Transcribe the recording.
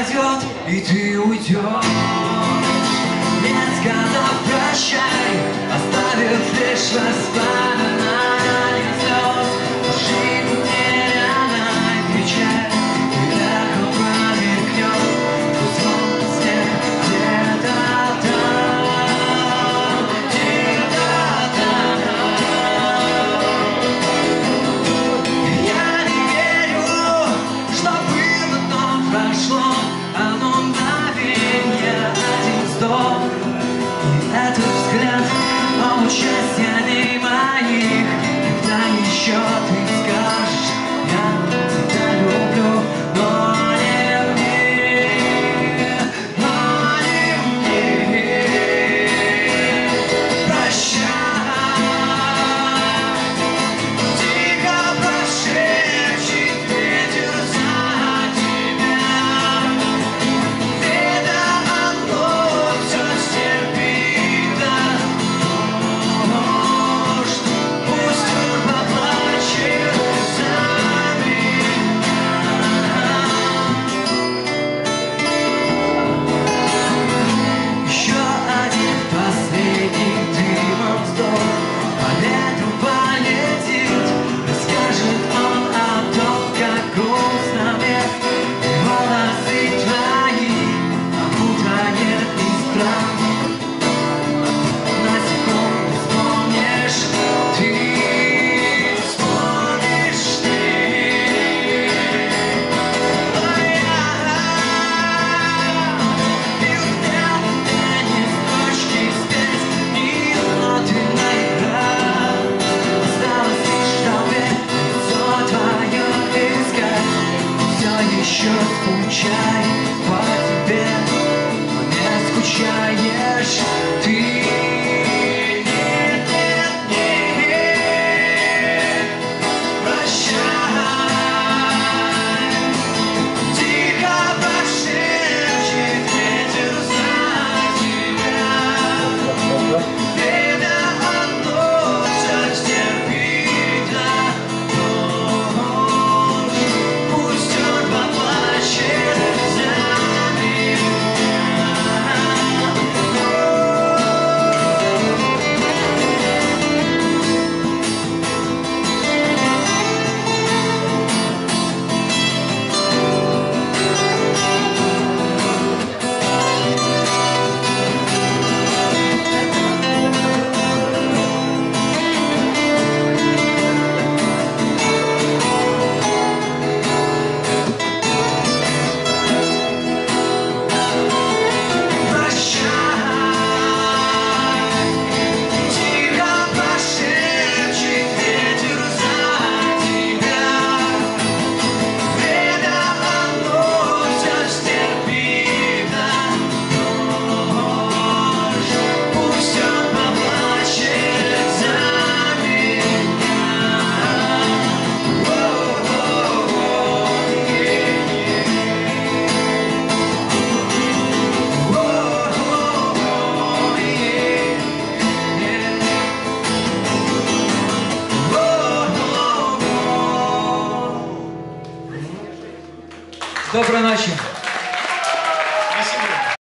найдет, и ты уйдешь. Не сказав прощай, оставив лишь воспоминания. shine. Доброй ночи.